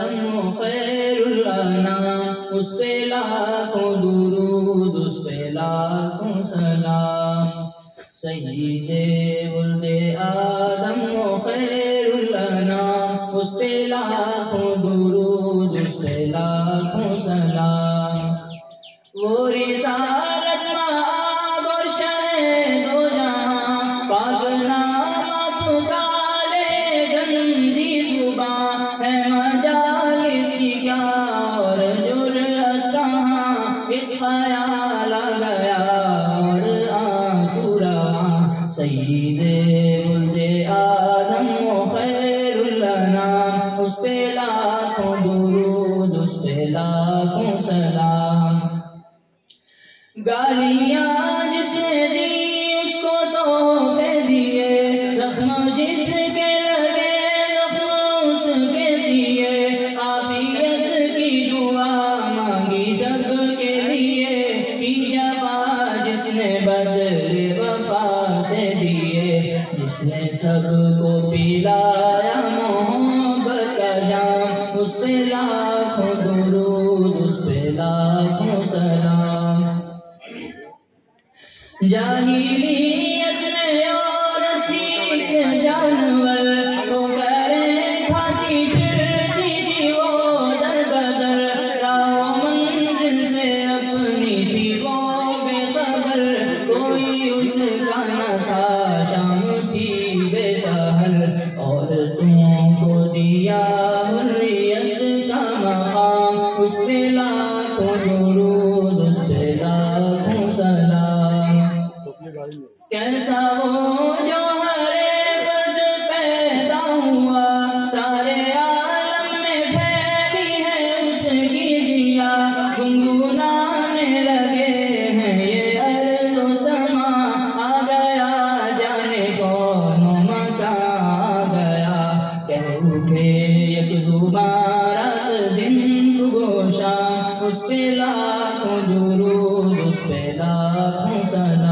آدم خیر الانام اس پہ لاکھوں درود، اس پہ لاکھوں سلام. سید ولد آدم و خیر الانام اس پہ لاکھوں درود، اس پہ لاکھوں سلام. وہ سید ولد آدم و خیر الانام اس پہ لاکھوں درود، اس پہ لاکھوں سلام۔ گالیاں جس نے دی، اس کو تحفے دیے۔ زخم جس کے لگے زخم اس کے سیے۔ سب کو پلایا محبت کا جام، اس پہ لاکھوں درود، اس پہ لاکھوں سلام۔ جاہلیت میں عورت تھی کہ جانور تو کرے کھاتی پھرتی تھی وہ در بدر۔ راہ منزل سے اپنی تھی وہ بے خبر، کوئی اس پہ لاکھوں درود اس پہ لاکھوں سلام